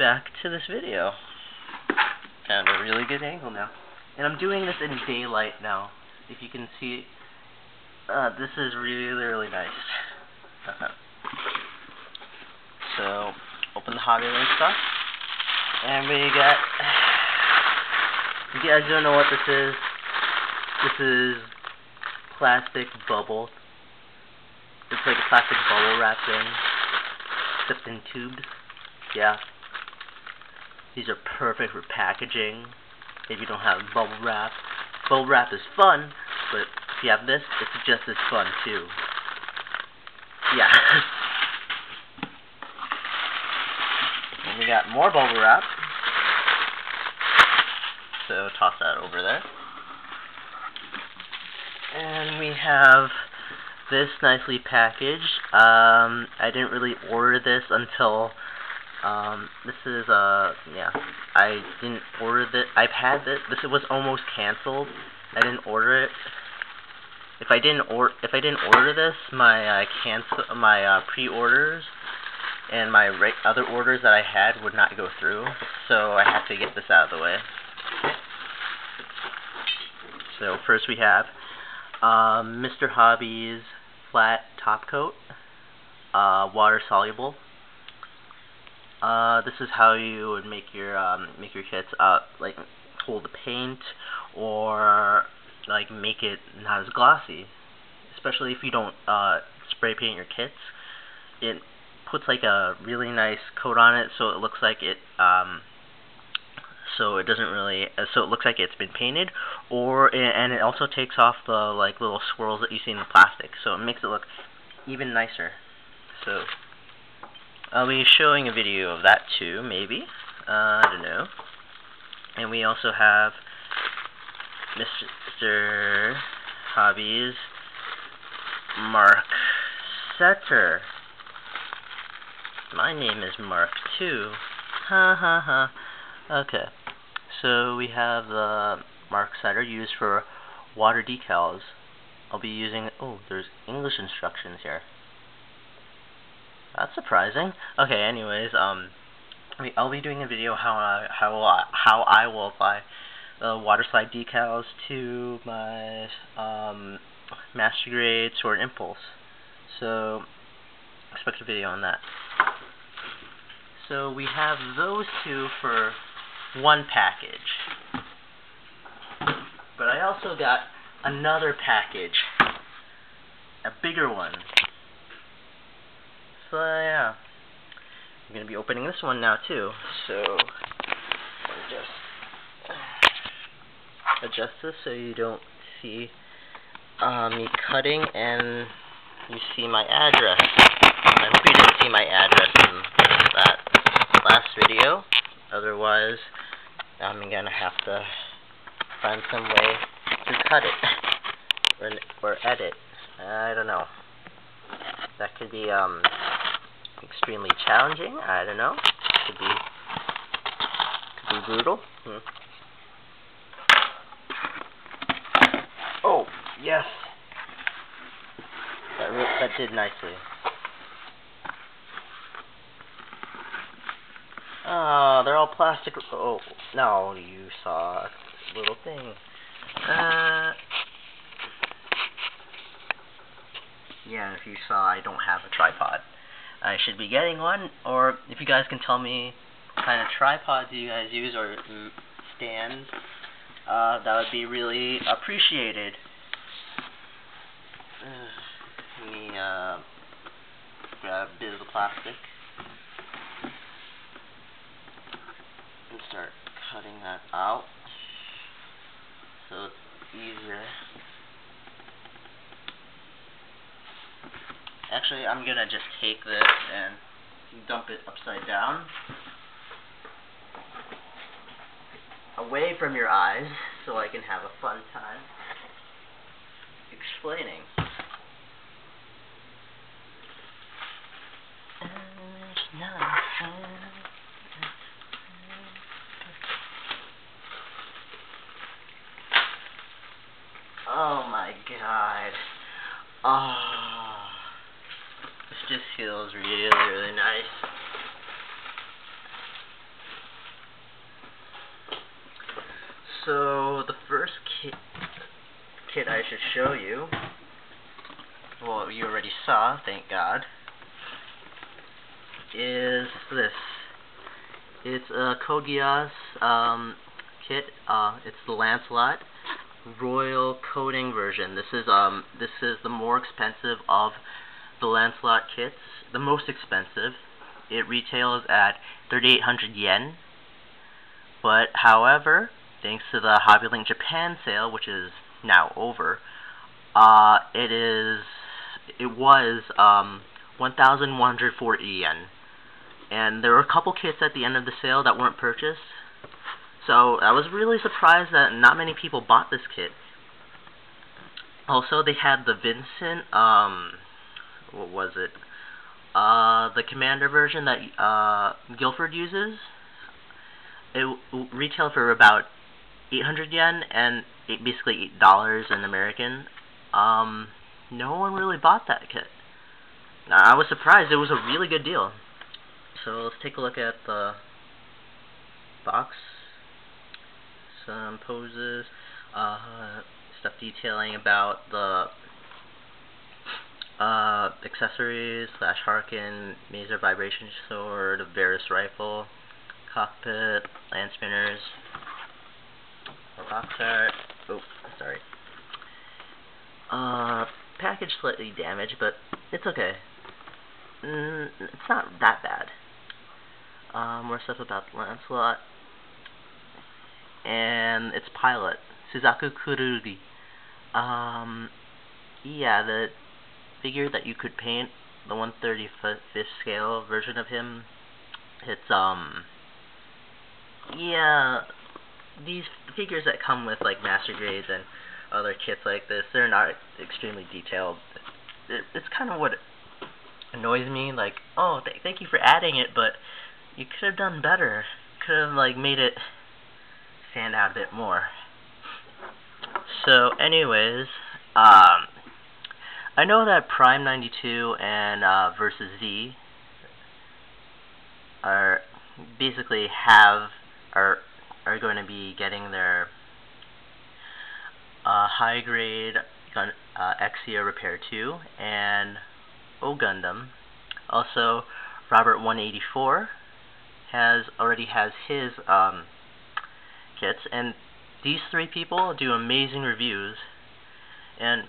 back to this video. Found a really good angle now. And I'm doing this in daylight now. If you can see, uh, this is really, really nice. so, open the Hobby Hobbyland stuff. And we got, you guys don't know what this is. This is plastic bubble. It's like a plastic bubble wrap thing. Except in tubes. Yeah. These are perfect for packaging. If you don't have bubble wrap. Bubble wrap is fun, but if you have this, it's just as fun too. Yeah. and we got more bubble wrap. So toss that over there. And we have this nicely packaged. Um, I didn't really order this until um, this is uh yeah I didn't order this. I've had this. This was almost canceled. I didn't order it. If I didn't or if I didn't order this, my uh, cancel my uh, pre-orders and my other orders that I had would not go through. So I have to get this out of the way. So first we have um, Mr. Hobby's flat top coat, uh, water soluble. Uh, this is how you would make your um, make your kits like hold the paint or like make it not as glossy. Especially if you don't uh, spray paint your kits, it puts like a really nice coat on it, so it looks like it um, so it doesn't really uh, so it looks like it's been painted. Or and it also takes off the like little swirls that you see in the plastic so it makes it look even nicer. So I'll be showing a video of that too maybe uh, I don't know and we also have Mr. Hobbies Mark Setter my name is Mark too ha ha ha okay so we have the mark setter used for water decals. I'll be using, oh, there's English instructions here. That's surprising. Okay, anyways, um, I'll be doing a video how I, how how I will apply the water slide decals to my um, master grade sword impulse. So expect a video on that. So we have those two for one package. But I also got another package. A bigger one. So yeah. I'm going to be opening this one now too. So just adjust this so you don't see uh, me cutting and you see my address. I hope you didn't see my address in that last video. Otherwise, I'm gonna have to find some way to cut it or, or edit. I don't know. That could be um extremely challenging. I don't know. Could be could be brutal. Hmm. Oh yes, that that did nicely. Oh, they're all plastic. Oh, no, you saw a little thing. Uh, yeah, if you saw, I don't have a tripod. I should be getting one, or if you guys can tell me what kind of tripods you guys use, or stands, uh, that would be really appreciated. Uh, let me uh, grab a bit of the plastic. And start cutting that out so it's easier. Actually, I'm gonna just take this and dump it upside down away from your eyes so I can have a fun time explaining. Oh my god. Oh just feels really, really nice. So, the first kit, kit I should show you, well, you already saw, thank God, is this. It's a Kogia's um, kit. Uh, it's the Lancelot Royal Coating version. This is um this is the more expensive of the Lancelot kits, the most expensive. It retails at 3,800 yen. But however, thanks to the HobbyLink Japan sale, which is now over, uh, it is it was um 1,140 yen. And there were a couple kits at the end of the sale that weren't purchased. So I was really surprised that not many people bought this kit. Also, they had the Vincent, um, what was it? Uh, the Commander version that uh, Guilford uses. It retailed for about 800 yen and eight, basically $8 in American. Um, no one really bought that kit. I was surprised. It was a really good deal. So let's take a look at the box. Some poses, uh, stuff detailing about the uh, accessories, slash harken, Maser Vibration Sword, VARIS Rifle, Cockpit, Land Spinners, box art. Oh, sorry. Uh, package slightly damaged, but it's okay. Mm, it's not that bad. Uh, more stuff about the Lancelot. And its pilot, Suzaku Kururugi. Um, yeah, the figure that you could paint, the 135th scale version of him, it's, um, yeah, these figures that come with, like, Master Grades and other kits like this, they're not extremely detailed. It's kind of what annoys me, like, oh, th thank you for adding it, but you could have done better. Could have, like, made it stand out a bit more. So, anyways, um, I know that Prime 92 and uh, Versus Z are basically have are are going to be getting their uh, high grade gun, uh, Exia Repair 2 and O Gundam. Also, Robert 184 has already has his um, kits, and these three people do amazing reviews, and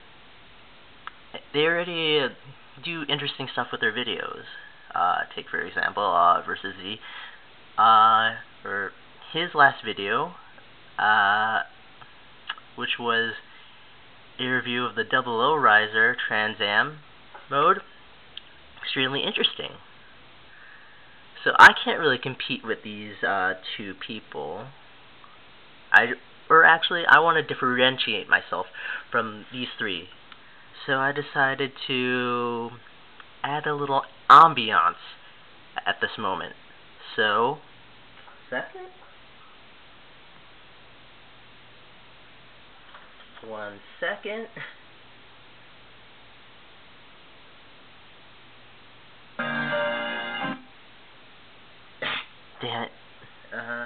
they already do interesting stuff with their videos. Uh, take for example, uh, versus Z, uh, or his last video, uh, which was a review of the Double O Riser Trans Am mode, extremely interesting. So I can't really compete with these uh, two people. I or actually I want to differentiate myself from these three. So I decided to add a little ambiance at this moment. So, second? One second. Damn it. Uh...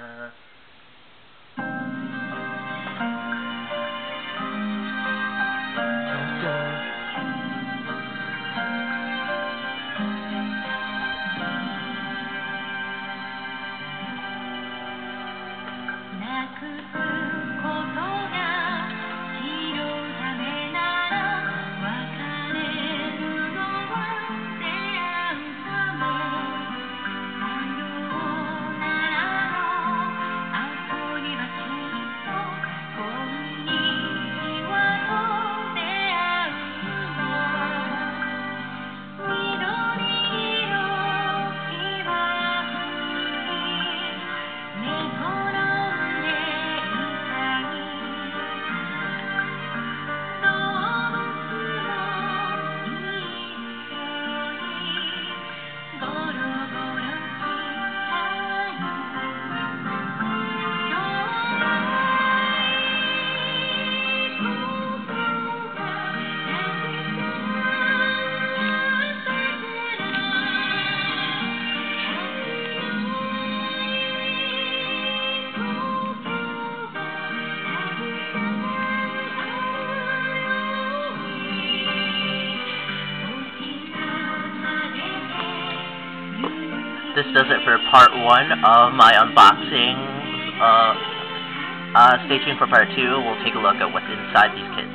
this does it for part one of my unboxing. Uh, uh, stay tuned for part two. We'll take a look at what's inside these kits.